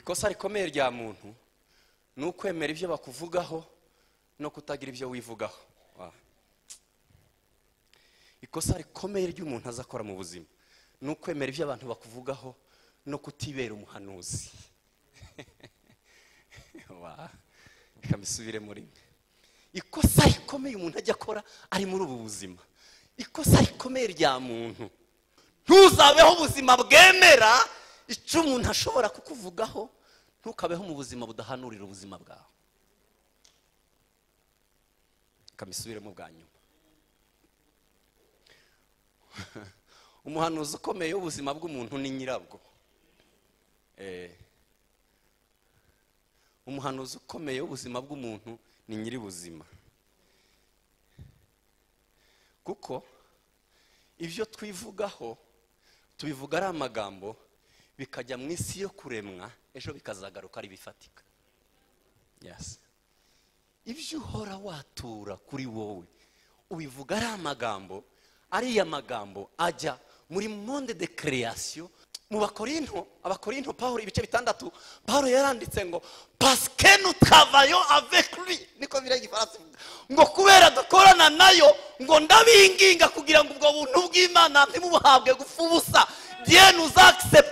ikosa rikomeye rya muntu ni ukwemera ibyo bakuvugaho no kutagira ibyo wivugaho. Ikosa rikomeye ry'umuntu aza akora mu buzima ni ukwemera ibyo abantu bakuvugaho no kutibera umuhanuzi. Reka mbisubire muri mwe ikosa rikomeye umuntu ajya akora ari muri ubu buzima. Ikosa rikomeye rya muntu. Ntuzabeho ubuzima bwemera icyo umuntu ashobora kukuvugaho ntukabeho mu buzima budahanurira ubuzima bwawe. Kamisubiremo bwa nyuma. Umuhanuzi ukomeye w'ubuzima bw'umuntu ni nyirabwo. Eh, umuhanuzi ukomeye w'ubuzima bw'umuntu ni nyir'ubuzima. Kuko ibyo twivugaho tubivuga ari amagambo bikajya mu isi yo kuremwa ejo bikazagaruka ari bifatika. Ibyo uhora watura kuri wowe ubivuga ari amagambo ariya magambo ajya muri monde de création. Mu bakorinto abakorinto pawulo ibice bitandatu pawulo yaranditse ngo pasike nutavayo avec lui niko biriya igifaransa ngo kubera dukorana na yo ngo ndabinginga kugira ngo ubwo buntu bw'imana ntimubuhabwe gupfa ubusa. Dieu nous a accepté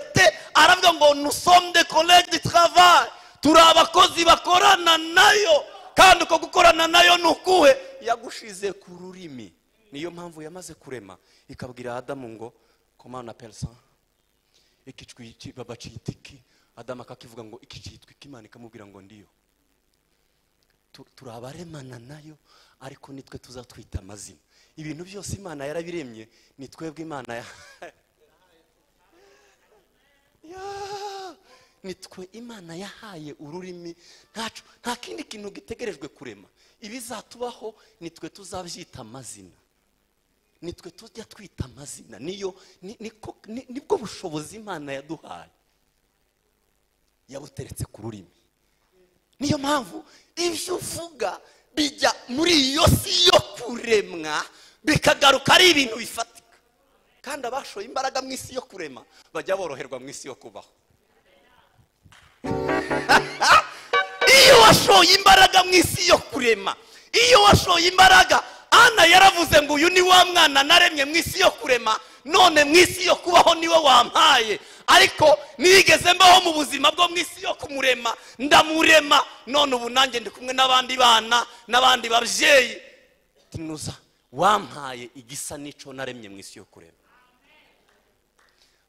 aravuga ngo nous sommes des collègues de travail. Turi abakozi bakorana na yo. Kandi uko gukorana na yo ni ukuhe? Yagushize ku rurimi. Niyo mpamvu yamaze kurema. Ikabwira adamu ngo komana perisa iki babacita iki? Adamu akakivuga ngo iki cyitwa iki? Imana ikamubwira ngo ndiyo. Tu- turi abaremana na yo ariko nitwe tuzatwita amazina. Ibintu byose imana yarabiremye ni twebwe imana ya Ya, ni twe imana yahaye ururimi ntacu nta kindi kintu gitegerejwe kurema. Ibizatubaho ni twe tuzabyita amazina. Ni twe tujya twita amazina. Niyo ni bwo bushobozi imana yaduhaye. Yabuteretse ku rurimi. Niyo mpamvu ibyo uvuga bijya muri iyo si yo kuremwa bikagaruka ari ibintu bifatika kandi abashoye imbaraga mu isi yo kurema bajya boroherwa mu isi yo kubaho. Iyo washoye imbaraga mu isi yo kurema iyo washoye imbaraga ana yaravuze ngo uyu ni wa mwana naremye mu isi yo kurema none mu isi yo kubaho ni we wampaye. Ariko nigeze mbaho mu buzima bwo mu isi yo kumurema ndamurema none ubu nanjye ndi kumwe n'abandi bana n'abandi babyeyi. Tinuza wampaye igisa n'icyo naremye mu isi yo kurema.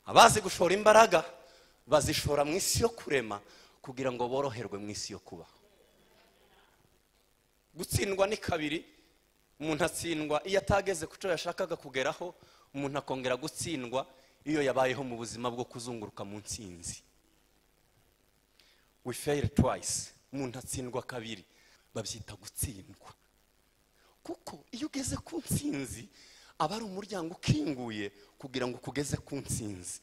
Abazi gushora imbaraga bazishora mu isi yo kurema kugira ngo boroherwe mu isi yo kubaho. Gutsindwa ni kabiri. Umuntu atsindwa iyo atageze ku cyo yashakaga kugeraho umuntu akongera gutsindwa iyo yabayeho mu buzima bwo kuzunguruka mu nsinzi we fail twice. Umuntu atsindwa kabiri. Babyita gutsindwa. Kuko iyo ugeze ku nsinzi aba ari umuryango ukinguye kugira ngo kugeze ku nsinzi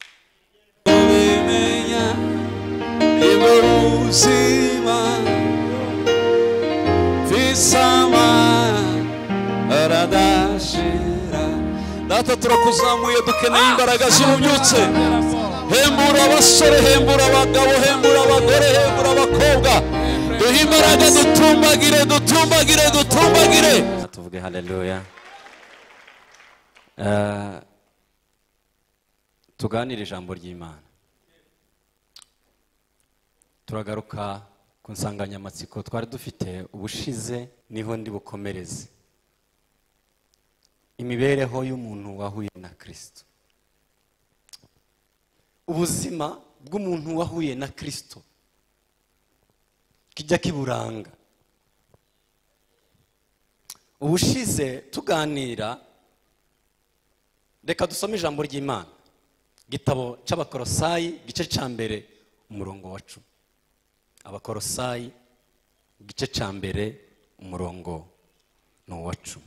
ubimenya nibwo buzima visama aradashira data turakuzamuye dukeneye imbaraga zibubyutse hembura abasore hembura abagabo hembura abagore hembura abakobwa. Duhe imbaraga dutumbagire dutumbagire dutumbagire. Tuvuge haleluya tuganire ijambo ry'imana. Turagaruka ku nsanganyamatsiko twari dufite ubushize ni ho ndi bukomereze. Imibereho y'umuntu wahuye na kirisito ubuzima bw'umuntu wahuye na kirisito kijya kiburanga. Ubushize tuganira reka dusome ijambo ry'imana. Igitabo cy'abakorosayi igice cya mbere umurongo wa cumi. Abakorosayi igice cya mbere umurongo ni uwa cumi.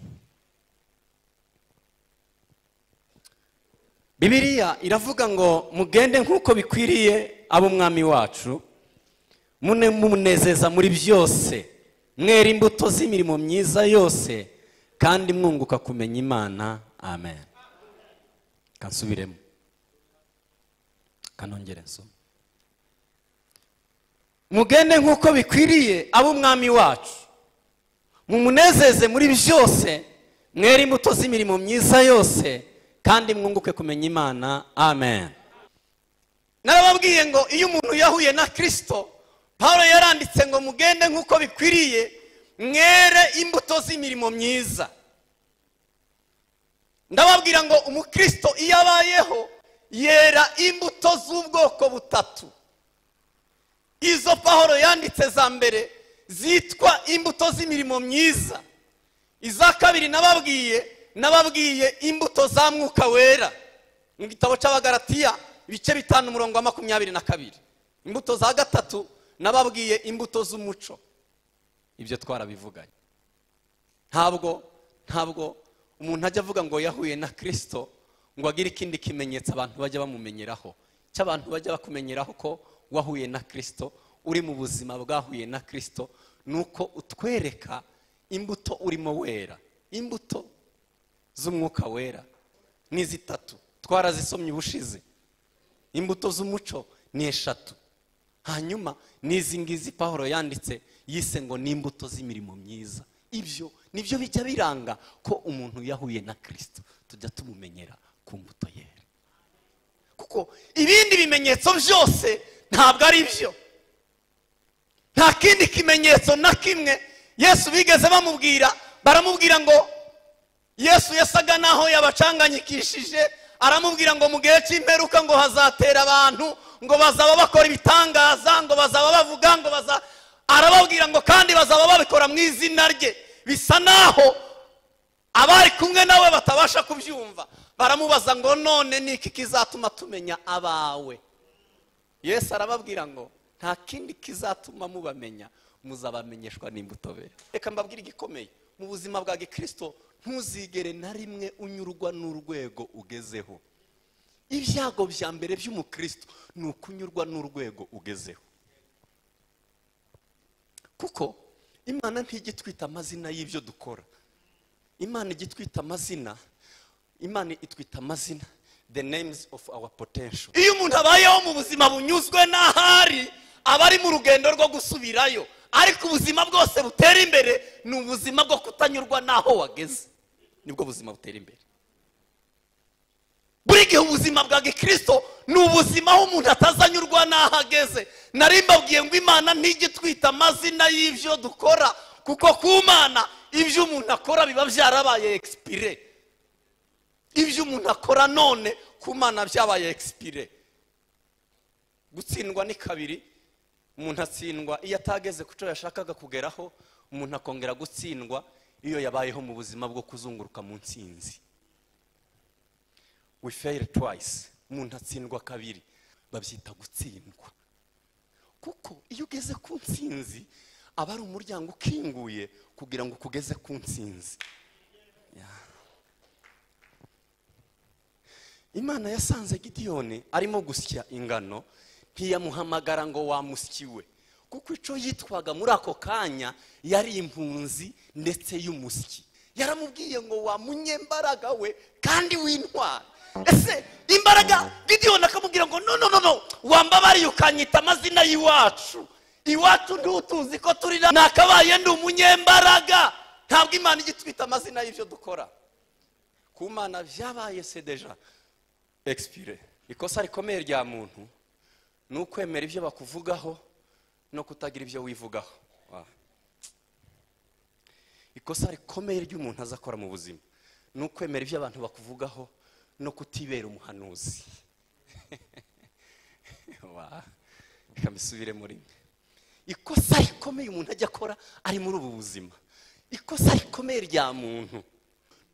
Bibiliya iravuga ngo mugende nk'uko bikwiriye ab'umwami wacu mune munezeza muri byose. Mwera imbuto z'imirimo myiza yose kandi mwunguka kumenya imana. Amen. Kansubiremo kanongere nsoma mugende nk'uko bikwiriye ab'umwami wacu. Mumunezeze muri byose. Mwere imbuto z'imirimo myiza yose kandi mwunguke kumenya imana. Amen. Narababwiye ngo iyo umuntu yahuye na kirisito paul yaranditse ngo mugende nk'uko bikwiriye mwere imbuto z'imirimo myiza. Ndababwira ngo umukristo iyo abayeho yera imbuto z'ubwoko butatu. Izo pahoro yanditse za mbere zitwa imbuto z'imirimo myiza. Iza kabiri nababwiye nababwiye imbuto za mwuka wera. Mu gitabo cy'abagaratiya ibice bitanu umurongo wa makumyabiri na kabiri. Imbuto za gatatu nababwiye imbuto z'umuco. Ibyo twarabivuganye ntabwo ntabwo umuntu ajya avuga ngo yahuye na kirisito ngo agire ikindi kimenyetso abantu bajya bamumenyeraho. Cy'abantu bajya bakumenyeraho ko wahuye na kirisito uri mu buzima bwahuye na kirisito ni uko utwereka imbuto urimo wera. Imbuto z'umwuka wera ni zitatu. Twarazisomye ubushize. Imbuto z'umuco ni eshatu. Hanyuma n'izi ngizi pahoro yanditse yise ngo ni imbuto z'imirimo myiza. Ibyo ni byo bijya biranga ko umuntu yahuye na kirisito tujya tumumenyera ku mbuto yera. Kuko ibindi bimenyetso byose ntabwo ari byo. Nta kindi kimenyetso na kimwe yesu bigeze bamubwira baramubwira ngo yesu yasaga naho yabacanganyikishije. Aramubwira ngo mu gihe cy'imperuka ngo hazatera abantu ngo bazaba bakora ibitangaza ngo bazaba bavuga ngo baza arababwira ngo kandi bazaba babikora mu izina rye. Bisa naho abari kumwe nawe batabasha kubyumva. Baramubaza ngo none ni iki kizatuma tumenya abawe? Yesu arababwira ngo nta kindi kizatuma mubamenya. Muzabamenyeshwa n'imbuto be. Reka mbabwire igikomeye. Mu buzima bwa gikirisito ntuzigere na rimwe unyurwa n'urwego ugezeho. Ibyago bya mbere by'umukristo ni ukunyurwa n'urwego ugezeho. Kuko imana ntijya itwita amazina y'ibyo dukora. Imana ijya itwita amazina imana itwita amazina. The names of our potential. Iyo umuntu abayeho mu buzima bunyuzwe n'ahari aba ari mu rugendo rwo gusubirayo. Ariko ubuzima bwose butera imbere ni ubuzima bwo kutanyurwa n'aho wageze. Nibwo buzima butera imbere. Buri gihe ubuzima bwa gikirisito ni ubuzima aho umuntu atazanyurwa n'aho ageze. Nari ngo imana ntijye twita amazina y'ibyo dukora kuko ku mana ibyo umuntu akora biba byarabaye egisipire ibyo umuntu akora none ku mana byabaye egisipire gutsindwa ni kabiri umuntu atsindwa iyo atageze ku cyo yashakaga kugeraho umuntu akongera gutsindwa iyo yabayeho mu buzima bwo kuzunguruka mu nsinzi we fail twice. Umuntu atsindwa kabiri. Babyita gutsindwa. Kuko iyo ugeze ku nsinzi aba ari umuryango ukinguye kugira ngo ukugeze ku nsinzi imana yasanze gidiyoni arimo gusya ingano ntiyamuhamagara ngo wamusyiwe kuko icyo yitwaga muri ako kanya yari impunzi ndetse y'umusyi yaramubwiye ngo wamunyembaraga we kandi w'intwari ese imbaraga gidiyoni akamubwira ngo no no no wambabariye ukanyita amazina y'iwacu. Iwacu ntutuzi ko turira nakabaye ndi umunyembaraga. Ntabwo imana ijya itwita amazina y'ibyo dukora. Ku mana byabaye sedeja egisipire ikosa rikomeye rya muntu ni ukwemera ibyo bakuvugaho no kutagira ibyo wivugaho. Ikosa rikomeye ry'umuntu aza akora mu buzima ni ukwemera ibyo abantu bakuvugaho no kutibera umuhanuzi. Reka mbisubire muri mwe. Ikosa rikomeye umuntu ajya akora ari muri ubu buzima. Ikosa rikomeye rya muntu.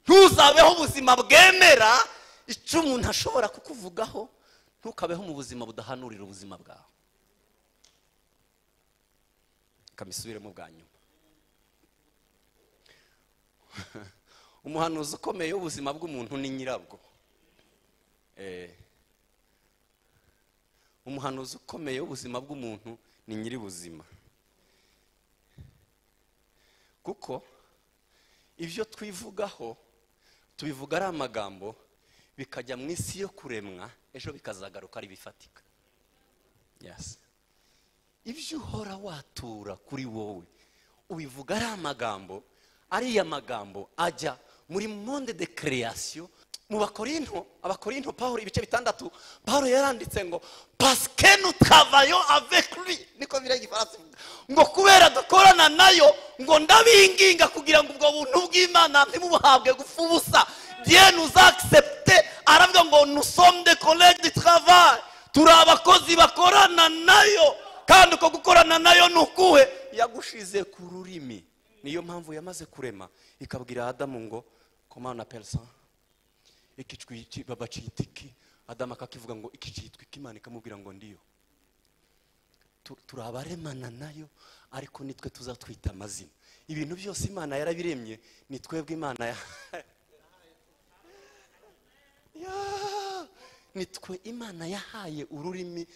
Ntuzabeho ubuzima bwemera. Icyo umuntu ashobora kukuvugaho ntukabeho mu buzima budahanurira ubuzima bwawe. Kamisubiremo bwa nyuma. Umuhanuzi ukomeye w'ubuzima bw'umuntu ni nyirabwo. Umuhanuzi ukomeye w'ubuzima bw'umuntu ni nyir'ubuzima. Kuko ibyo twivugaho tubivuga ari amagambo bikajya mu isi yo kuremwa ejo bikazagaruka ari bifatika. Ibyo uhora watura kuri wowe ubivuga ari amagambo ariya magambo ajya muri monde de création mu bakorinto abakorinto pawulo ibice bitandatu pawulo yaranditse ngo pasike avec lui. Niko biriya igifaransa ngo kubera dukorana na yo ngo ndabinginga kugira ngo ubwo buntu bw'imana ntibubuhabwe gupfa ubusa. A accepté aravuga ngo collègues du travail. Turi abakozi bakorana na yo. Kandi uko gukorana na yo ni ukuhe? Yagushize ku rurimi. Niyo mpamvu yamaze kurema. Ikabwira adamu ngo komana perisa iki babacita iki? Adamu akakivuga ngo iki cyitwa iki? Imana ikamubwira ngo ndiyo. Tu- turi abaremana na yo ariko nitwe tuzatwita amazina. Ibintu byose imana yarabiremye ni twebwe imana ni twe imana yahaye ururimi.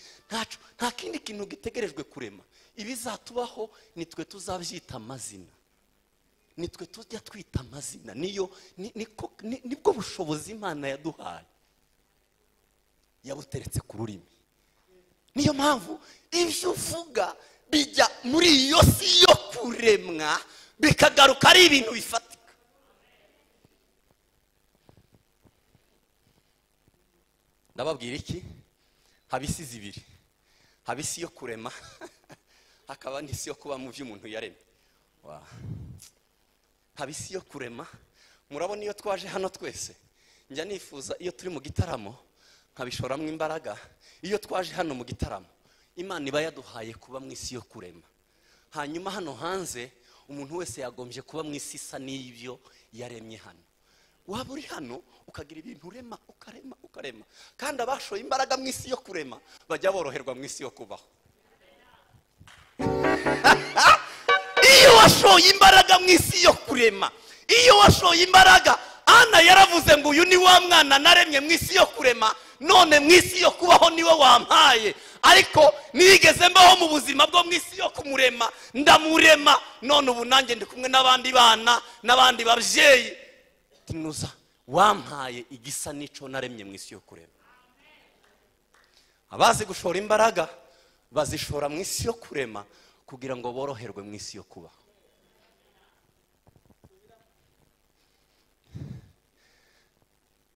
Nta kindi kintu gitegerejwe kurema. Ibizatubaho ni twe tuzabyita amazina. Ni twe tujya twita amazina. Niyo ni bwo bushobozi imana yaduhaye. Yabuteretse ku rurimi. Niyo mpamvu ibyo uvuga bijya muri iyo si yo kuremwa bikagaruka ari ibintu bifatika. Ndababwira iki? Haba isi zibiri. Haba isi yo kurema hakaba n'isi yo kuba mu byo umuntu yaremye. Haba isi yo kurema murabona iyo twaje hano twese? Njya nifuza iyo turi mu gitaramo nkabishoramo imbaraga iyo twaje hano mu gitaramo. Imana iba yaduhaye kuba mu isi yo kurema. Hanyuma hano hanze umuntu wese yagombye kuba mu isi isa n'ibyo yaremye hano. Waba uri hano ukagira ibintu urema ukarema ukarema. Kandi abashoye imbaraga mu isi yo kurema bajya boroherwa mu isi yo kubaho. Washoye imbaraga mu isi yo kurema. Iyo washoye imbaraga ana yaravuze ngo uyu ni wa mwana naremye mu isi yo kurema none mu isi yo kubaho ni we wampaye. Ariko nigeze mbaho mu buzima bwo mu isi yo kumurema ndamurema. None ubu nanjye ndi kumwe n'abandi bana n'abandi babyeyi. Tinuza wampaye igisa n'ico naremye mu isi yo kurema. Abazi gushora imbaraga bazishora mu isi yo kurema kugira ngo boroherwe mu isi yo kubaho.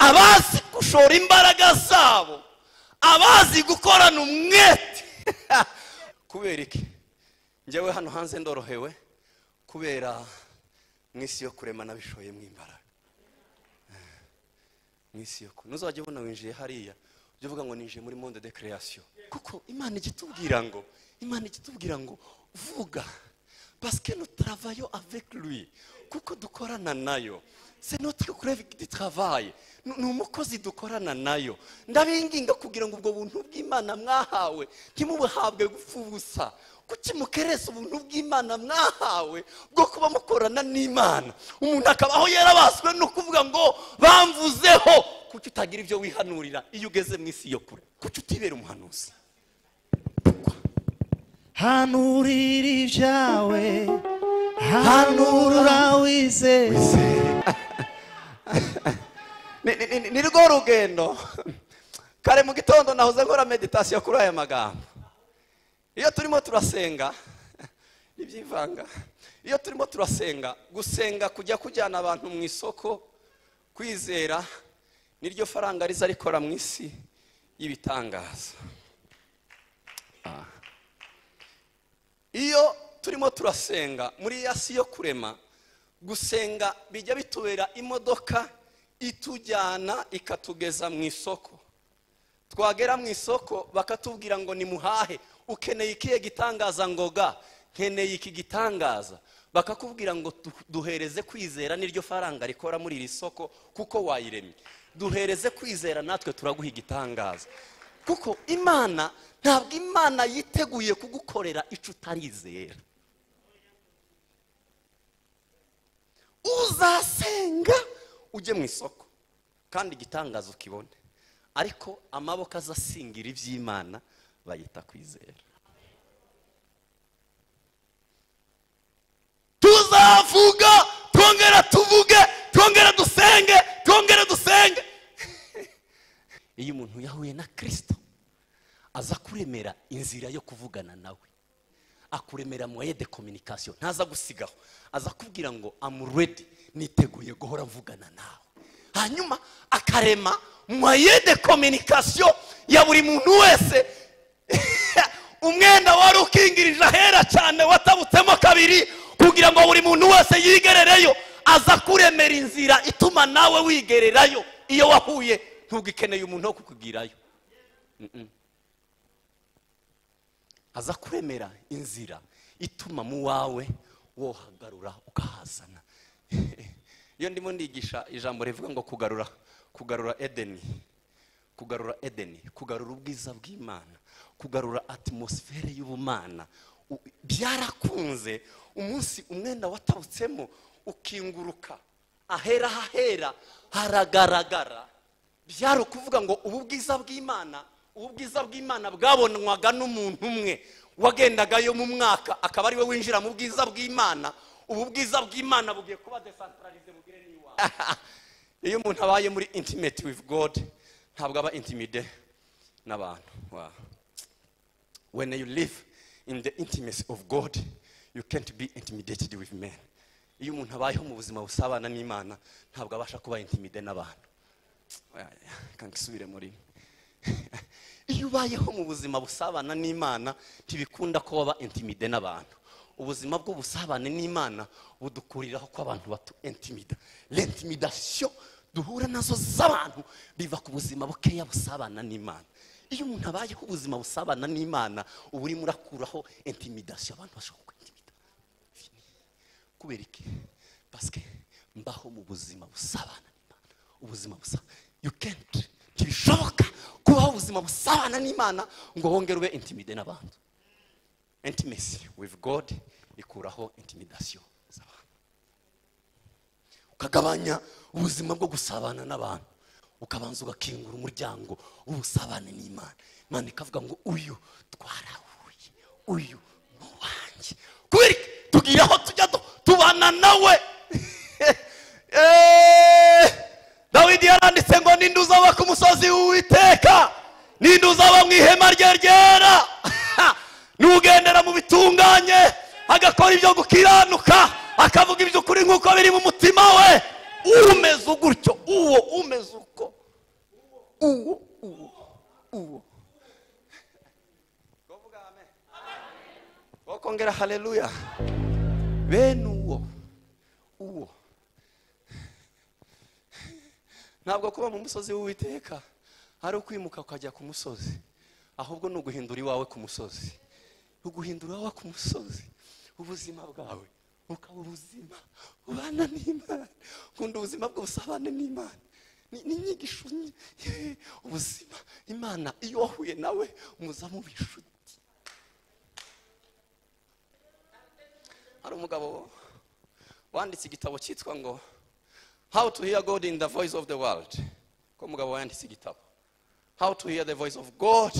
Abazi gushora imbaraga zabo abazi gukorana umwete. Kubera iki? Njyewe hano hanze ndorohewe kubera mu isi yo kurema nabishoyemo imbaraga. Mu isi yo ntuzajya ubona winjiye hariya ujya uvuga ngo ninjiye muri monde de création. Kuko imana ijya itubwira ngo imana ijya itubwira ngo vuga que nous travaillons avec lui. Kuko dukorana na yo c'est notre collègue de travail. Ni umukozi dukorana na yo. Ndabinginga kugira ngo ubwo buntu bw'imana mwahawe ntimubuhabwe gupfa ubusa. Kuki mukereza ubuntu bw'imana mwahawe bwo kuba mukorana n'imana? Umuntu akabaho yarabaswe no kuvuga ngo bamvuzeho. Kuki utagira ibyo wihanurira iyo ugeze mu isi yo kure? Kuki utibera umuhanuzi? Hanurira ibyawe. Hanura wizeye Ni- rwo rugendo kare mu gitondo nahoze nkora meditasiyo kuri aya magambo. Iyo turimo turasenga ibyivanga iyo turimo turasenga gusenga kujya kujyana abantu mu isoko kwizera niryo faranga riza rikora mu isi y'ibitangaza. Ah. iyo turimo turasenga muri ya si yo kurema gusenga bijya bitubera imodoka itujyana ikatugeza mu isoko. Twagera mu isoko bakatubwira ngo nimuhahe. Ukeneye ikihe gitangaza ngoga nkeneye iki gitangaza. Bakakubwira ngo du- duhereze kwizera niryo faranga rikora muri iri soko kuko wayiremye. Duhereze kwizera natwe turaguha igitangaza. Kuko imana ntabwo imana yiteguye kugukorera icyo utarizera uzasenga. Ujye mu isoko kandi igitangaza ukibone. Ariko amaboko azasingira iby'imana bayita kwizera. Tuzavuga twongera tuvuge twongera dusenge twongera dusenge. Iyo umuntu yahuye na kirisito aza kuremera inzira yo kuvugana nawe akuremera moye de communication. Ntaza gusigaho. Aza kubwira ngo am ready. Niteguye guhora mvugana nawe. Hanyuma akarema moye de communication ya buri muntu wese. Umwenda wari ukingirije ahera cyane watabutsemo kabiri kugira ngo buri muntu wese yigerereyo aza kuremera inzira ituma nawe wigererayo. Iyo wahuye ntugikeneye umuntu wo kukubwirayo. Aza kuremera inzira ituma mu wawe wohagarura ukahazana. Iyo ndimo ndigisha ijambo rivuga ngo kugarura kugarura edeni kugarura edeni kugarura ubwiza bw'imana. Kugarura atmosfere y'ubumana. Byarakunze umunsi umwenda watabutsemo ukinguruka. Ahera hahera haragaragara. Byari ukuvuga ngo ubu bwiza bw'imana ubu bwiza bw'imana bwabonwaga n'umuntu umwe. Wagendagayo mu mwaka akaba ari we winjira mu bwiza bw'imana. Ubu bwiza bw'imana bugiye kuba desantararize bugire n'iwawe. Iyo umuntu abaye muri intimate with god ntabwo aba intimide n'abantu. When you live in the intimacy of god you can't be intimidated with men. Iyo umuntu abayeho mu buzima busabana n'imana ntabwo abasha kuba intimide n'abantu. Kankisubire muri. iyo ubayeho mu buzima busabana n'imana ntibikunda ko waba intimide n'abantu. Ubuzima bw'ubusabane n'imana budukuriraho ko abantu batu intimida. L'intimidation duhura na zo z'abantu biva ku buzima bukeya busabana n'imana. Iyo umuntu abayeho ubuzima busabana n'imana uba urimo urakuraho intimidation abantu bashobora kwintimida kubera iki? Pasike mbaho mu buzima busabana n'imana. Ubuzima busa you can't ntibishoboka kubaho ubuzima busabana n'imana ngo wongere ube intimide n'abantu. Intimacy with god ikuraho intimidation z'abantu. Ukagabanya ubuzima bwo gusabana n'abantu. Ukabanza ugakingura umuryango w'ubusabane n'imana. Imana ikavuga ngo uyu twarahuye uyu ni uwanjye. Kubera iki? tugiye aho tujya tubana nawe Eh, dawidi yaranditse ngo ninde uzaba ku musozi w'uwiteka ninde uzaba mu ihema rye ryera. N'ugendera mu bitunganye agakora ibyo gukiranuka akavuga iby'ukuri nk'uko biri mu mutima we. Umeze gutyo uwo umeze uko? Uwo uwo uwo. Wakongera haleluya bene uwo uwo. Ntabwo kuba mu musozi w'uwiteka ari ukwimuka ukajya ku musozi. Ahubwo ni uguhindura iwawe ku musozi. Uguhindura iwawe ku musozi ubuzima bwawe ukaba ubuzima. Ubana n'imana. Nkunda ubuzima bw'ubusabane n'imana. Ni inyigisho ubuzima. Imana iyo wahuye nawe muza muba inshuti hari umugabo wanditse igitabo cyitwa ngo how to hear god in the voice of the world. How to hear the voice of god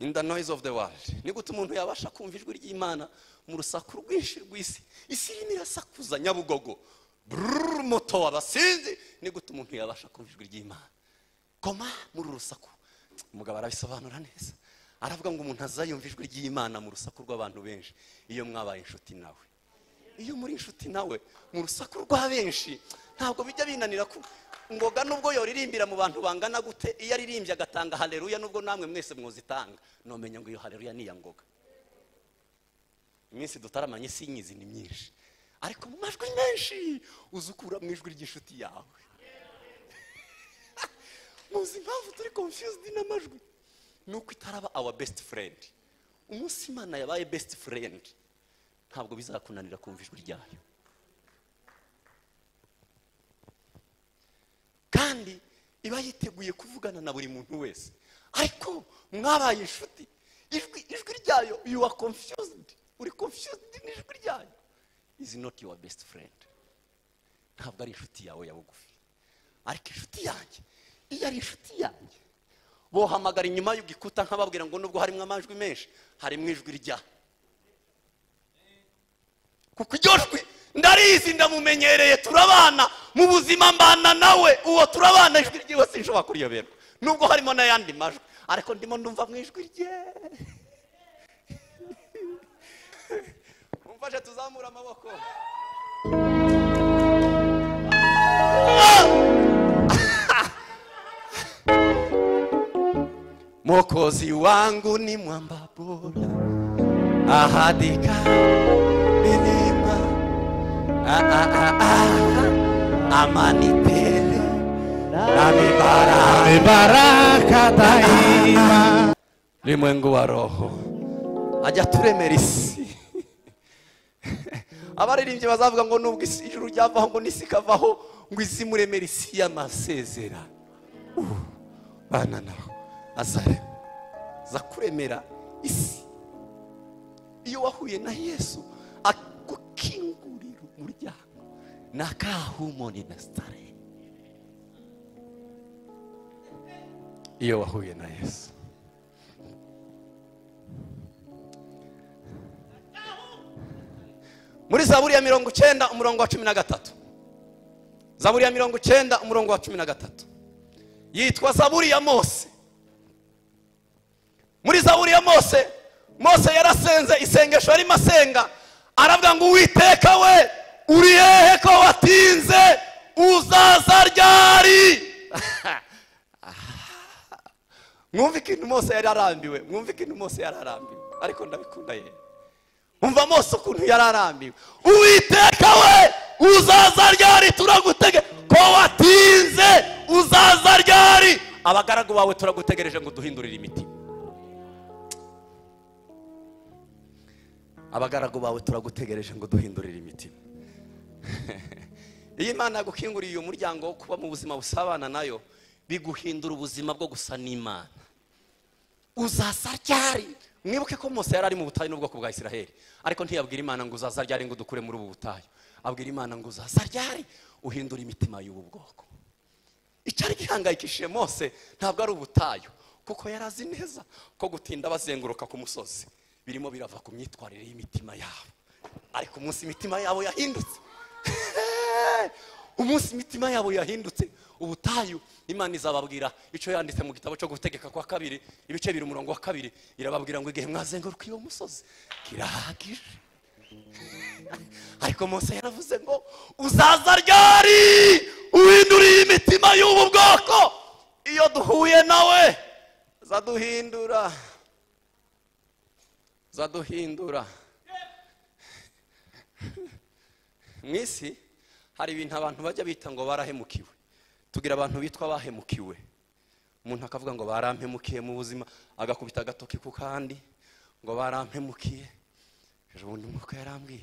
in the noise of the world. Ni gute umuntu yabasha kumva ijwi ry'imana mu rusaku rwinshi rw'isi. Isi irimo irasakuza nyabugogo. Brrr, moto wabasinzi ni gute umuntu yabasha kumva ijwi ry'imana koma muri rusaku umugabo arabisobanura neza. Aravuga ngo umuntu azayumva ijwi ry'imana mu rusaku rw'abantu benshi. Iyo mwabaye inshuti nawe iyo muri inshuti nawe mu rusaku rwa benshi ntabwo bijya binanira ku ngoga nubwo yoririmbira mu bantu bangana gute iyo aririmbye agatanga haleluya nubwo namwe mwese mwuzitanga nomenya ngo iyo haleluya ni iya ngoga. Iminsi dutaramanye sinyizi ni myinshi. Ariko mu majwi menshi uzukura mu ijwi ry'inshuti yawe. Muzi impamvu turi confused n'amajwi. Ni uko itaraba our best friend. Umunsi imana yabaye best friend. Ntabwo bizakunanira kumva ijwi ryayo. Kandi iba yiteguye kuvugana na buri muntu wese. Ariko mwabaye inshuti. Ijwi ijwi ryayo are confused. Uri confused n'ijwi ryayo. Is not your best friend. Ntabwo ari inshuti yawe ya bugufi. Ariko inshuti yanjye iyo ari inshuti yanjye bohamagara inyuma y'igikuta nkababwira ngo nubwo harimo amajwi menshi harimo ijwi rya kuko iryo ndarizi ndamumenyereye turabana. Mu buzima mbana nawe uwo turabana ijwi ryiwe sinshobora kuryoberwa. Nubwo harimo n'ayandi majwi. Ariko ndimo ndumva mu ijwi rye. Tuzamure amaboko. Mokozi wangu ni mwamba bora. Ahadika milima ah, ah, ah, amani tele. Na mibaraka baraka daima. Limwengu wa roho. Ajya turemera isi abaririmbyi bazavuga ngo nubwo isi- ijuru ryavaho ngo n'isi ikavaho ngo isi muremera isi y'amasezerano Uh, bana naho azarema za kuremera isi. Iyo wahuye na yesu. Agukingurira umuryango na kahumoni na starehe iyo wahuye na yesu. Muri zaburi ya mirongo icyenda umurongo wa cumi na gatatu. Zaburi ya mirongo icyenda umurongo wa cumi na gatatu. Yitwa zaburi ya mose. Muri zaburi ya mose mose yarasenze isengesho arimo asenga aravuga ngo uwiteka we! Uri hehe ko watinze? Uzaza ryari? Mwumve ikintu mose yari arambiwe. Mwumve ikintu mose yari arambiwe. Ariko ndabikunda ye. Umva mose ukuntu yari arambiwe. Uwiteka we uzaza ryari? Turagutege ko watinze uzaza ryari? Abagaragu bawe turagutegereje ngo duhindurire imitima. Abagaragu bawe turagutegereje ngo duhindurire imitima. iyo imana yagukinguriye uyu muryango wo kuba mu buzima busabana na yo biguhindura ubuzima bwo gusa n'imana. Uzaza ryari? Mwibuke ko mose yari ari mu butayu n'ubwoko bwa isiraheli. Ariko ntiyabwira imana ngo uzaza ryari ngo dukure muri ubu butayu. Abwira imana ngo uzaza ryari? Uhindura imitima y'ubu bwoko. Icyari gihangayikishije mose ntabwo ari ubutayu kuko yari azi neza ko gutinda bazenguruka ku musozi birimo birava ku myitwarire y'imitima yabo. Ariko umunsi imitima yabo yahindutse. Umunsi imitima yabo yahindutse. Ubutayu imana izababwira icyo yanditse mu gitabo cyo gutegeka kwa kabiri ibice biri umurongo wa kabiri. Irababwira ngo igihe mwazenguruka iyo musozi kirahagije. Ariko mose yaravuze ngo uzaza ryari? Uhinduriye imitima y'ubu bwoko. Iyo duhuye nawe zaduhindura. Zaduhindura. Mu isi hari ibintu abantu bajya bita ngo barahemukiwe. Tugira abantu bitwa bahemukiwe. Umuntu akavuga ngo barampemukiye mu buzima agakubita agatoki ku kandi ngo barampemukiye ejo bundi umwuka yarambwiye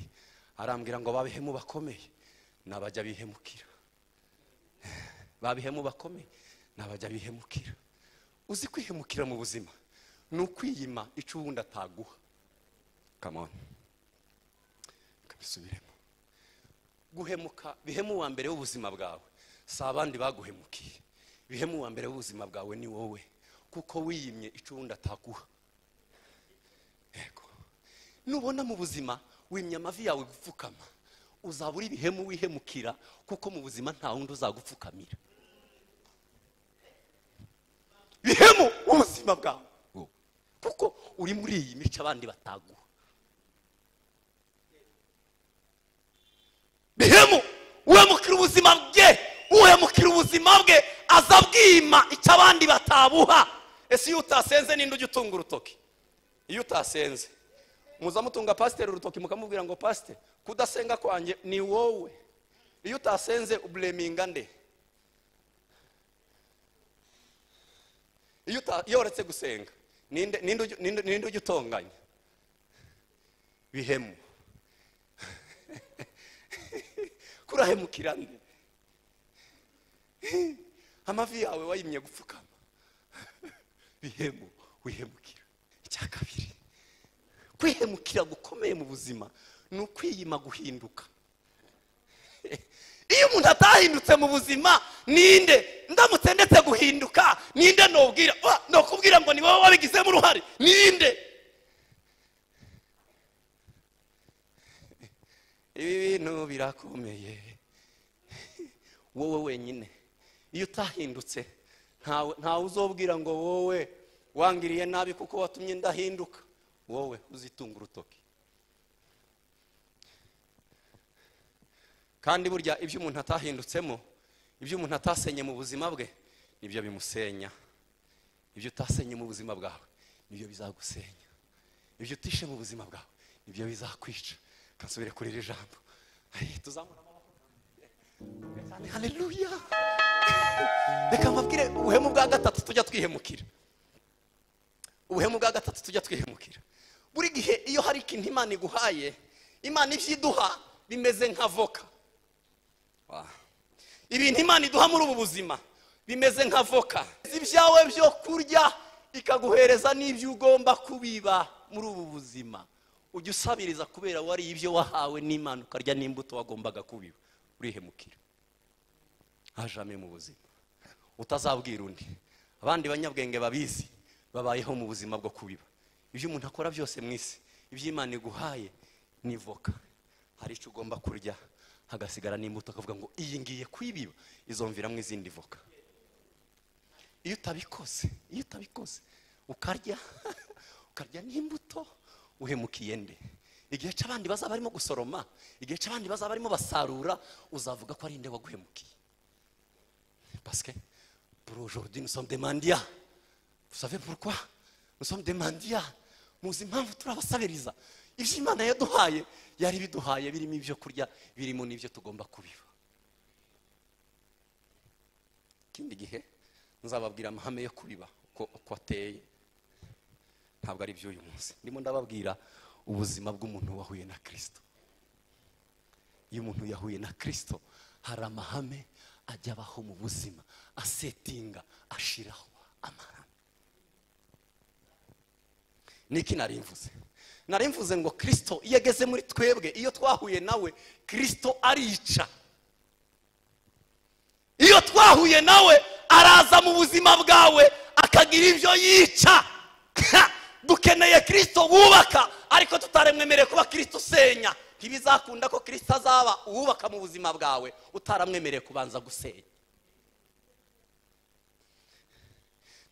arambwira ngo babihemu bakomeye nabajya bihemukira. Babihemu bakomeye nabajya bihemukira. Uzi kwihemukira mu buzima? Ni ukwiyima icyo ubundi ataguha kamoni kabisubiremo guhemuka bihemu wa mbere w'ubuzima bwawe. Si abandi baguhemukiye. Bihemu wa mbere w'ubuzima bwawe ni wowe. Kuko wiyimye icyo ubundi ataguha. Yego. Nubona mu buzima wimye amavi yawe gupfukama. Uzaba uri ibihemu wihemukira kuko mu buzima nta wundi uzagupfukamira. Bihemu w'ubuzima bwawe. Kuko uri muri iyi mico abandi bataguha bihemu uhemukira ubuzima bwe uhemukira ubuzima bwe aza bwima icyo abandi batabuha. Ese iyo utasenze ninde ujya utunga urutoki? Iyo utasenze. Muza mutunga pasiteri urutoki mukamubwira ngo pasiteri kudasenga kwanjye ni wowe. Iyo utasenze ubureminga nde? Iyo uretse gusenga ninde ujya utonganya? Bihemu. Kurahemukira nde amavi yawe wayimye gupfukama bihemu wihemukira. Icya kabiri kwihemukira gukomeye mu buzima ni ukwiyima guhinduka. Iyo umuntu atahindutse mu buzima ninde? Ndamutse ndetse guhinduka. Ninde nubwira nokubwira ngo ni wowe wabigizemo uruhare. Ninde ibi bintu birakomeye wowe wenyine. Iyo utahindutse ntawe uzobwira ngo wowe wangiriye nabi kuko watumye ndahinduka. Wowe uzitunga urutoki. Kandi burya ibyo umuntu atahindutsemo ibyo umuntu atasenye mu buzima bwe ni byo bimusenya. Ibyo utasenye mu buzima bwawe ni byo bizagusenya. Ibyo utishe mu buzima bwawe ni byo bizakwica. Kansubire kuri iri jambo tuzamura amaboko haleluya reka mbabwire ubuhemu bwa gatatu tujya twihemukira ubuhemu bwa gatatu tujya twihemukira buri gihe iyo hari ikintu imana iguhaye imana ibyo iduha bimeze nka voka ibintu imana iduha muri ubu buzima bimeze nka voka ibyawe byo kurya ikaguhereza n'ibyo ugomba kubiba muri ubu buzima ujya usabiriza kubera wariye ibyo wahawe n'imana ukarya n'imbuto wagombaga kubiba. Urihemukira. Hajame mu buzima. Utazabwira undi. Abandi banyabwenge babizi babayeho mu buzima bwo kubiba. Ibyo umuntu akora byose mu isi ibyo imana iguhaye ni voka. Hari icyo ugomba kurya hagasigara n'imbuto akavuga ngo iyi ngiye kuyibiba izomviramo izindi voka. Iyo utabikoze iyo utabikoze ukarya ukarya n'imbuto uhemukiye nde? Igihe cy'abandi bazaba barimo gusoroma igihe cy'abandi bazaba barimo basarura uzavuga ko ari nde waguhemukiye? Vous savez pourquoi? Nous sommes des mendiants muzi impamvu turabasabiriza. Ibyo imana yaduhaye yari biduhaye birimo ibyo kurya birimo n'ibyo tugomba kubiba. Ikindi gihe nzababwira amahame yo kubiba uko ateye. Ntabwo ari iby'uyu munsi. Ndimo ndababwira ubuzima bw'umuntu wahuye na kirisito iyo umuntu yahuye na kirisito hari amahame ajya abaho mu buzima asetinga ashiraho amahame. Niki nari mvuze? Nari mvuze ngo kirisito iyo ageze muri twebwe iyo twahuye nawe kirisito arica. Iyo twahuye nawe araza mu buzima bwawe akagira ibyo yica. dukeneye kirisito wubaka. Ariko tutaremwemereye kuba kirisito usenya ntibizakunda ko kirisito azaba uwubaka mu buzima bwawe utaramwemereye kubanza gusenya.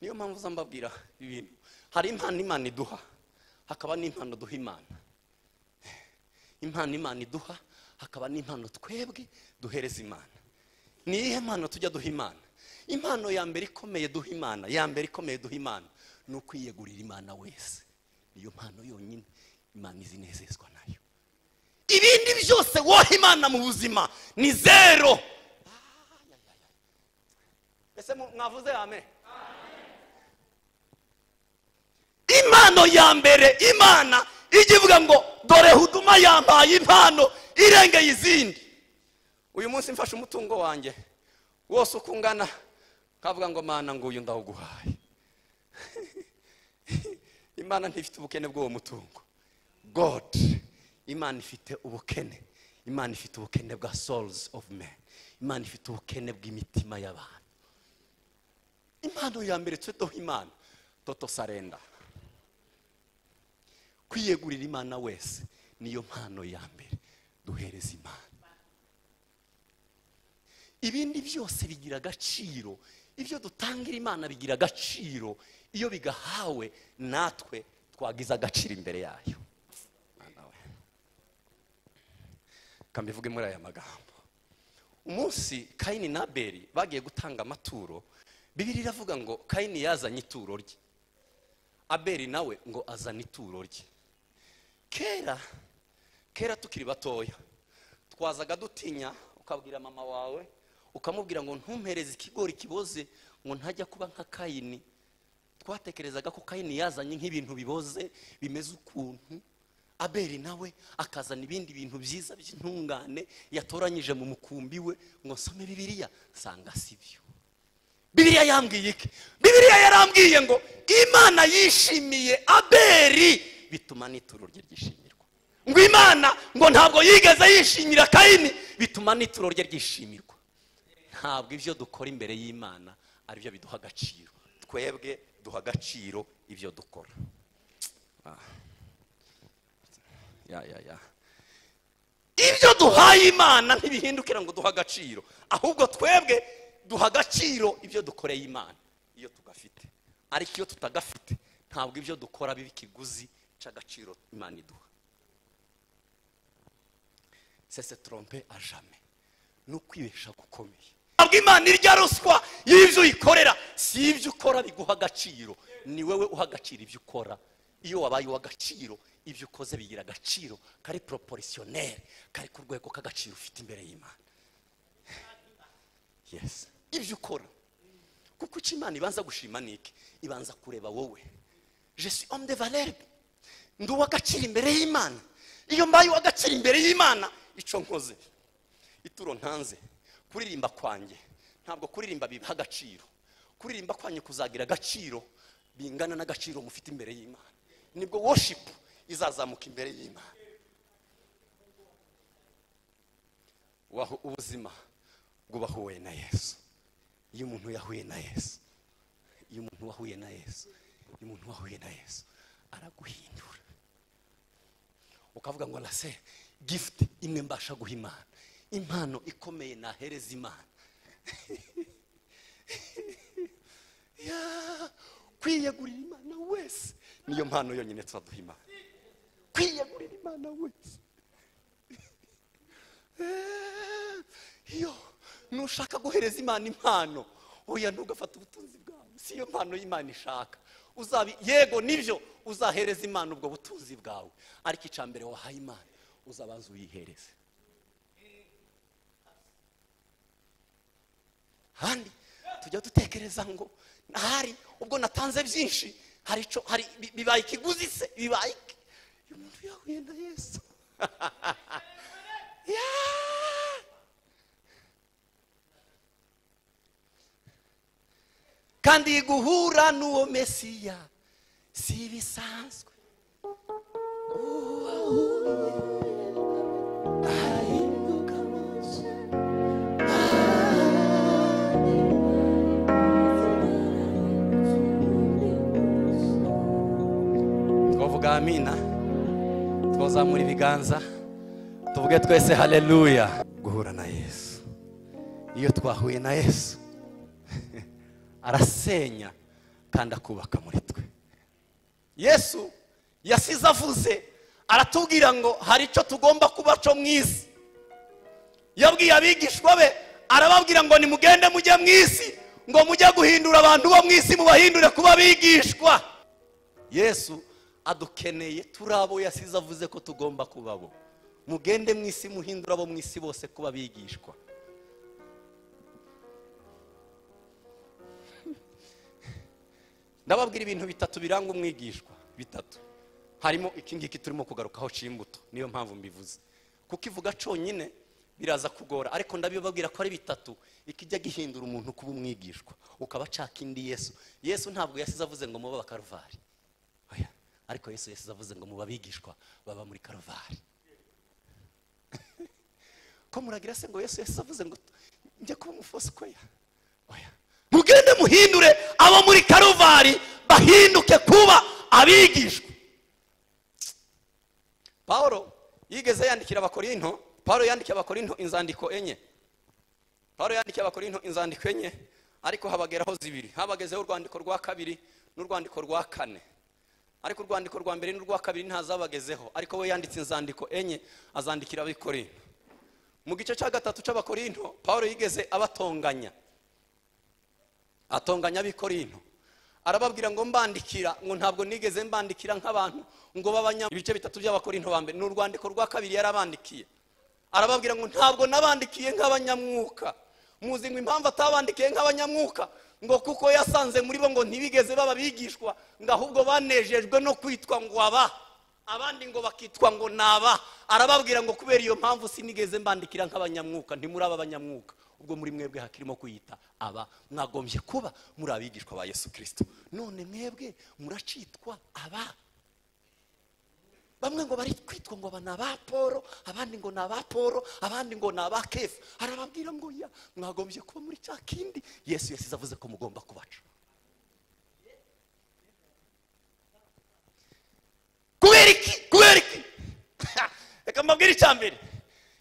Niyo mpamvu uza mbabwira ibintu. Hari impano imana iduha hakaba n'impano duha imana. Impano imana iduha hakaba n'impano twebwe duhereza imana. Ni iyihe mpano tujya duha imana? Impano ya mbere ikomeye duha imana ya mbere ikomeye duha imana. Ni ukwiyegurira imana wese. Niyo mpano yonyine imana izinezezwa na yo. Ibindi byose woha imana mu buzima ni zero. Ese mwavuze amen? Impano ya mbere imana ijya ivuga ngo dore huduma yambaye impano irengeye izindi. Uyu munsi mfashe umutungo wanjye. Wose uko ungana kavuga ngo mana nguyu ndawuguhaye imana ntifite ubukene bw'uwo mutungo. God imana ifite ubukene. Imana ifite ubukene bwa souls of men. Imana ifite ubukene bw'imitima y'abantu. Impano ya mbere duha imana toto sarenda. Kwiyegurira imana wese niyo mpano ya mbere duhereza imana. Ibindi byose bigira agaciro. Ibyo dutangira imana bigira agaciro. Iyo bigahawe natwe twagize agaciro imbere yayo. Mwana we. Reka mbivuge muri aya magambo. Umunsi kayini na abeli bagiye gutanga amaturo bibiri iravuga ngo kayini yazanye ituro rye. Abeli nawe ngo azane ituro rye. Kera kera tukiri batoya twazaga dutinya ukabwira mama wawe ukamubwira ngo ntumpereze ikigori kiboze ngo ntajya kuba nka kayini twatekerezaga ko kayini yazanye nk'ibintu biboze bimeze ukuntu abeli nawe akazana ibindi bintu byiza by'intungane yatoranyije mu mukumbi we ngo nsome bibiliya nsanga si byo. Bibiliya yambwiye iki? Bibiliya yarambwiye ngo imana yishimiye abeli bituma n'ituro rye ryishimirwa. Ngo imana ngo ntabwo yigeze yishimira kayini bituma n'ituro rye ryishimirwa. Ntabwo ibyo dukora imbere y'imana ari byo biduha agaciro. Twebwe duha agaciro ibyo dukora. Ah. ibyo duhaye imana ntibihindukira ngo duha agaciro. Ahubwo twebwe duha agaciro ibyo dukoreye imana. Iyo tugafite. Ariko iyo tutagafite ntabwo ibyo dukora biba ikiguzi cy'agaciro imana iduha. Sese trompe ajame ni ukwibesha gukomeye. Ntabwo imana irya ruswa. Y'ibyo uyikorera si ibyo ukora biguha agaciro. Ni wowe uha agaciro ibyo ukora. Iyo wabaye uw'agaciro ibyo ukoze bigira agaciro. Kari poroporisiyoneri kari ku rwego k'agaciro ufite imbere y'imana. Ibyo ukora. Kuko icyo imana ibanza gushima ni iki? Ibanza kureba wowe. Je suis homme de valeur. Ndi uw'agaciro imbere y'imana. Iyo mbaye uw'agaciro imbere y'imana icyo nkoze? Ituro ntanze. Kuririmba kwanjye. Ntabwo kuririmba bibaha agaciro. Kuririmba kwanjye kuzagira agaciro bingana n'agaciro mufite imbere y'imana. Nibwo worship izazamuka imbere y'imana. Wahu- ubuzima bwubahuwe na yesu. Iyo umuntu yahuye na yesu iyo umuntu wahuye na yesu iyo umuntu wahuye na yesu araguhindura. Ukavuga ngo nase gift imwe mbasha guha imana. Impano ikomeye nahereza imana. Kwiyegurira imana wese. Niyo mpano yonyine tuzaduha imana. Kwiyegurira imana wese. Eh, iyo nushaka guhereza imana impano oya ntugafate ubutunzi bwawe. Si yo mpano y'imana ishaka. Yego ni byo uzahereza imana ubwo butunzi bwawe. Ariko icya mbere wahaye imana uzabanza uyihereze. Kandi tujya dutekereza ngo ahari ubwo natanze byinshi. Hari bibaye ikiguzi se? Bibaye uyu muntu yahuye na yesu kandi guhura n'uwo mesiya si ibisanzwe amina. Twazamura ibiganza tuvuge twese haleluya. Guhura na yesu. Iyo twahuye na yesu arasenya kandi akubaka muri twe. Yesu yasize avuze aratubwira ngo hari icyo tugomba kuba cyo mu isi. Yabwiye abigishwa be arababwira ngo nimugende mujye mu isi ngo mujye guhindura abantu bo mu isi mubahindure kuba abigishwa. Yesu adukeneye turi abo yasize avuze ko tugomba kuba bo mugende mu isi muhindura abo mu isi bose kuba abigishwa ndababwira ibintu bitatu biranga umwigishwa. Bitatu. Harimo iki ngiki turimo kugarukaho cy'imbuto niyo mpamvu mbivuze. Kuko ivuga cyonyine biraza kugora. Ariko ndabibabwira ko ari bitatu. Ikijya gihindura umuntu kuba umwigishwa. Ukaba acaka indi yesu. Yesu ntabwo yasize avuze ngo mube abakaruvari oya ariko yesu yasize avuze ngo mube abigishwa baba muri karuvari ko muragira se ngo yesu yasize avuze ngo njye kuba umufosikoya oya. Mugende muhindure abo muri karuvari bahinduke kuba abigishwa. Paul yigeze yandikira abakorinto paul yandikiye abakorinto inzandiko enye. Paul yandikiye abakorinto inzandiko enye ariko habageraho zibiri. Habagezeho urwandiko rwa kabiri n'urwandiko rwa kane. Ariko urwandiko rwa mbere n'urwa kabiri ntazabagezeho. Ariko we yanditse inzandiko enye azandikira abakorinto mu gice cya gatatu cy'abakorinto paul yigeze abatonganya. Atonganya abikorinto arababwira ngo mbandikira ngo ntabwo nigeze mbandikira nk'abantu ngo b'abanya ibice bitatu by'abakorinto ba mbere. Ni urwandiko rwa kabiri yarabandikiye. Arababwira ngo ntabwo nabandikiye nk'abanyamwuka. Muzi ngo impamvu atabandikiye nk'abanyamwuka? Ngo kuko yasanze muri bo ngo ntibigeze baba bigishwa ngo ahubwo banejejwe no kwitwa ngo aba. Abandi ngo bakitwa ngo ni aba arababwira ngo kubera iyo mpamvu sinigeze mbandikira nk'abanyamwuka ntimuri aba abanyamwuka ubwo muri mwebwe hakirimo kwiyita aba. Mwagombye kuba muri abigishwa ba yesu kirisito none mwebwe muracitwa aba. Bamwe ngo bari kwitwa ngo ni aba polo abandi ngo ni aba polo abandi ngo ni aba kefu arababwira ngo ya mwagombye kuba muri cya kindi? Yesu yasize avuze ko mugomba kubaca. Kubera iki? Kubera iki? Reka mbabwire icya mbere.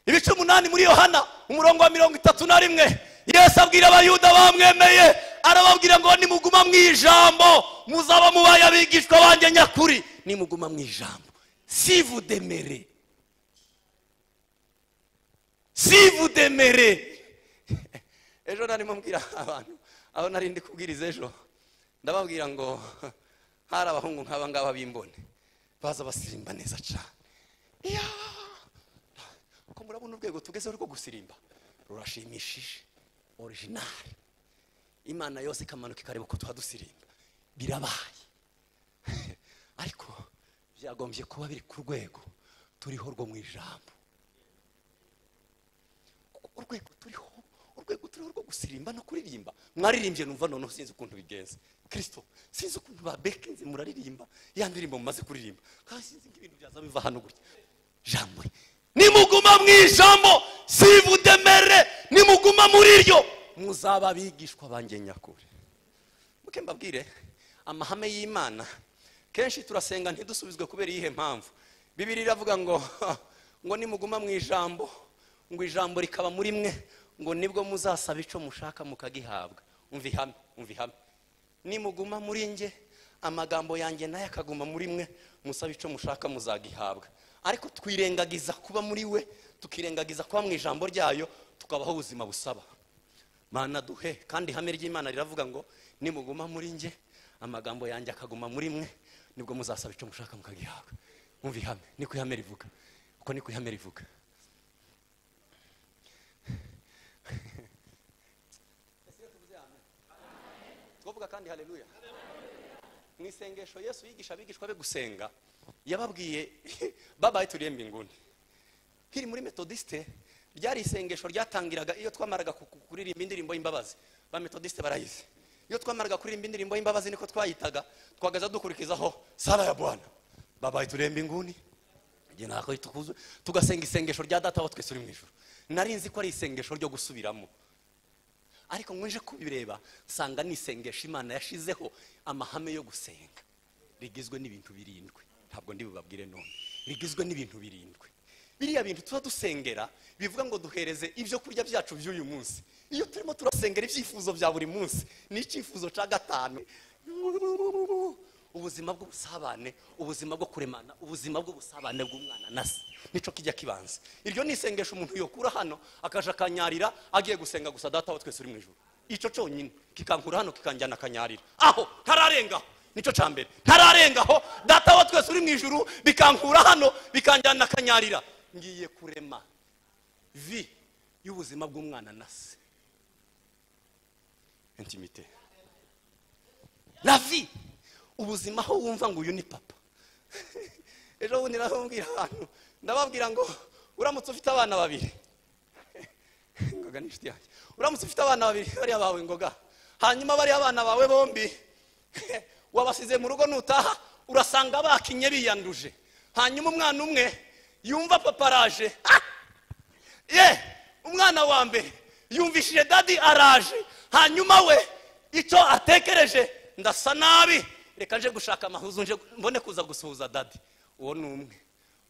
Ibice umunani muri yohana umurongo wa mirongo itatu na rimwe. Yesu abwira abayuda bamwemeye arababwira ngo nimuguma mu ijambo muzaba mubaye abigishwa banjye nyakuri. Nimuguma mu ijambo. Si vous demere si vous demere ejo narimo mbwira abantu aho nari ndi kubwiriza ejo. Ndababwira ngo hari abahungu nk'aba ngaba b'imbone. Baza basirimba neza cyane ko murabona urwego tugezeho rwo gusirimba? Rurashimishije. Orijinali imana yose ikamanuka ikareba uko tuba dusirimba. Birabaye. Ariko byagombye kuba biri ku rwego turiho rwo mu ijambo. Urwego turiho urwego turiho rwo gusirimba no kuririmba. Mwaririmbye numva noneho sinzi ukuntu bigenze. Kirisito sinzi ukuntu babekinze muraririmba. Ya ndirimbo mumaze kuririmba. Kandi sinzi ibintu byaza biva hano gutya. Jambo nimuguma mu ijambo sivudemere nimuguma muri ryo. Muzaba abigishwa banjye nyakuri. Muke mbabwire amahame y'imana kenshi turasenga ntidusubizwe kubera iyihe mpamvu? Bibiri iravuga ngo ngo nimuguma mu ijambo ngo ijambo rikaba muri mwe ngo ni bwo muzasaba icyo mushaka mukagihabwa. Umva ihame umva ihame. Nimuguma muri nge amagambo yanjye na yo akaguma muri mwe musaba icyo mushaka muzagihabwa. Ariko twirengagiza kuba muri we tukirengagiza kuba mu ijambo ryayo tukabaho ubuzima busaba. Mana duhe kandi ihame ry'imana riravuga ngo nimuguma muri nge amagambo yanjye akaguma muri mwe ni bwo muzasaba icyo mushaka mukagihabwa mwumva ihame niko ihame rivuga. Uko niko ihame rivuga. Twavuga kandi haleluya. Mu isengesho yesu yigisha abigishwa be gusenga yababwiye babaye turiye mbinguni nkiri muri metodiste ryari isengesho ryatangiraga iyo twamaraga ku- ku- kuririmba indirimbo y'imbabazi. Ba metodiste barayizi. Iyo twamaraga kuririmba indirimbo y'imbabazi niko twayitaga twagaza dukurikizaho sala ya bwana. Babaye nako tukuze tugasenga isengesho rya data wa twese uri mu ijuru. Nari nzi ko ari isengesho ryo gusubiramo. Ariko nje kubireba nsanga ni isengesho imana yashizeho amahame yo gusenga. Rigizwe n'ibintu birindwi. Ntabwo ndi bubabwire none. Rigizwe n'ibintu birindwi. Biriya bintu tuba dusengera bivuga ngo duhereze ibyo kurya byacu by'uyu munsi. Iyo turimo turasengera ibyifuzo bya buri munsi ni icyifuzo cya gatanu. Ubuzima bw'ubusabane ubuzima bwo kuremana ubuzima bw'ubusabane bw'umwana na se. Nicyo kijya kibanza. Iryo ni isengesho umuntu yokura hano akaja akanyarira agiye gusenga gusa data wa twese uri mu ijuru. Icyo cyonyine kikankura hano kikanjyana akanyarira. Aho ntararengaho ni cyo cya mbere. Ntararengaho data wa twese uri mu ijuru bikankura hano bikanjyana akanyarira. Ngiye kurema. Vi y'ubuzima bw'umwana na se intimite la vie ubuzima aho wumva ngo uyu ni papa. Ejo bundi narababwira abantu ndababwira ngo uramutse ufite abana babiri. Ngoga ni inshuti yanjye. Uramutse ufite abana babiri bariya bawe ngoga. Hanyuma bariya abana bawe bombi wabasize mu rugo nutaha urasanga bakinye biyanduje. Hanyuma umwana umwe yumva papa araje. Ah! ye umwana wa mbere. Yumvishije dadi araje. Hanyuma we icyo atekereje ndasa nabi. Reka nje gushaka amahuzu nje mbone kuza gusuhuza dadi. Uwo ni umwe.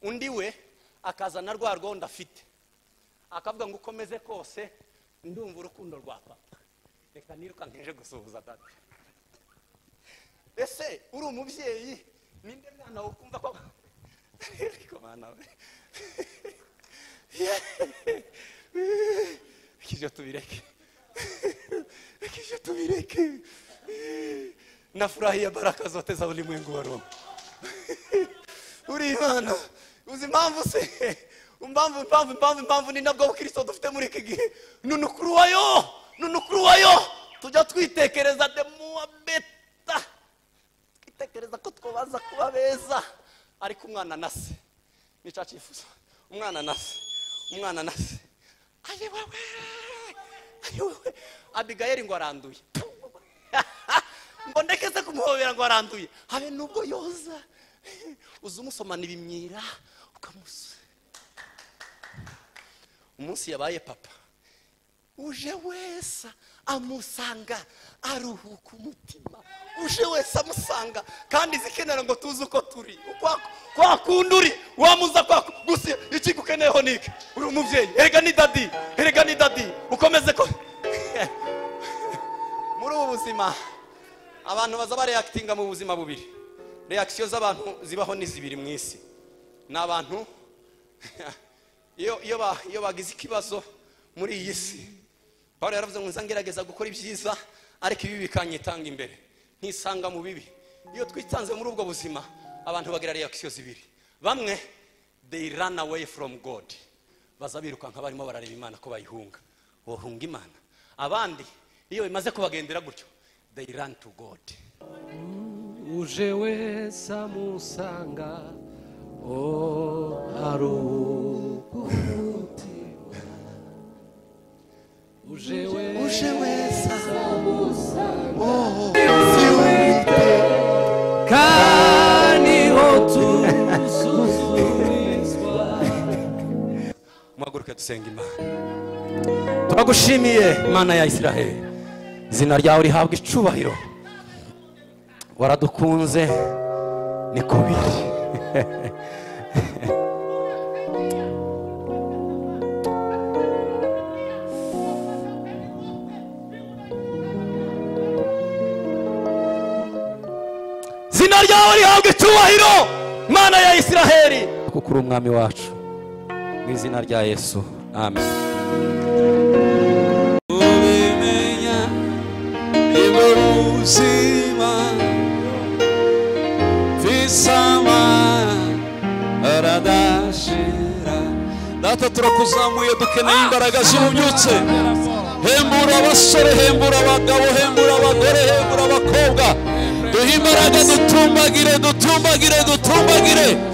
Undi we akazana rwa rwondo afite. Akavuga ngo uko meze kose ndumva urukundo rwa papa. Reka niruka nkeje gusuhuza dadi. Ese uri umubyeyi? Ninde mwana wawe ukumva ko ariko mwana we reka ibyo tubireke reka ibyo tubireke nafurahia baraka zote za ulimwengu wa Roma uri imana uzi impamvu se impamvu impamvu impamvu impamvu ni nabwo bukristo dufite muri iki gihe nunukuru wayo nunukuru wayo tujya twitekereza demuwa beta twitekereza ko twabaza kuba beza. Ariko umwana na se ni cyo cyifuzo umwana na se umwana na se ayi wewe! Ayi wewe! Abigayeli ngo aranduye. Se kumuhobera ngo aranduye. Habe nubwo yoza. Uza umusomana ibimyira ukamusa. Umunsi yabaye papa. Uje wese amusanga. Aruhuka umutima. Uje wese amusanga kandi zikenera ngo tuzi uko turi. Kwa kundi uri wamuza gusa iki ukeneyeho ni iki? Uri umubyeyi erega ni dadi erega ni dadi. Ukomeze ko muri ubu buzima abantu baza bareyakitinga mu buzima bubiri. Reakisiyo z'abantu zibaho ni zibiri mu isi. Ni abantu iyo iyo ba- iyo bagize ikibazo muri iyi si. Paul yaravuze ngo ngerageza gukora ibyiza ariko ibi bikanyitanga imbere. Ntisanga mu bibi. Iyo twitanze muri ubwo buzima abantu bagira reakisiyo zibiri. Bamwe they run away from god. Baza birukanka barimo barareba imana ko bayihunga. Bohunga imana. Abandi iyo bimaze kubagendera gutyo they run to god. Uje wese amusanga o arukutima uje wese muhaguruke dusenga imana turagushimiye mana ya isiraheli izina ryawe rihabwa icubahiro waradukunze niko biri. ryawe rihabwa icubahiro mana ya isiraheli kuko uri umwami wacu mu izina rya yesu. Amen. Ubimenya ni bwo buzima visama aradashira. Data turakuzamuye dukeneye imbaraga z'ububyutse hembura abasore hembura abagabo hembura abagore hembura abakobwa. 너희 말하자도 토막이라도 토막이라도 토막이래.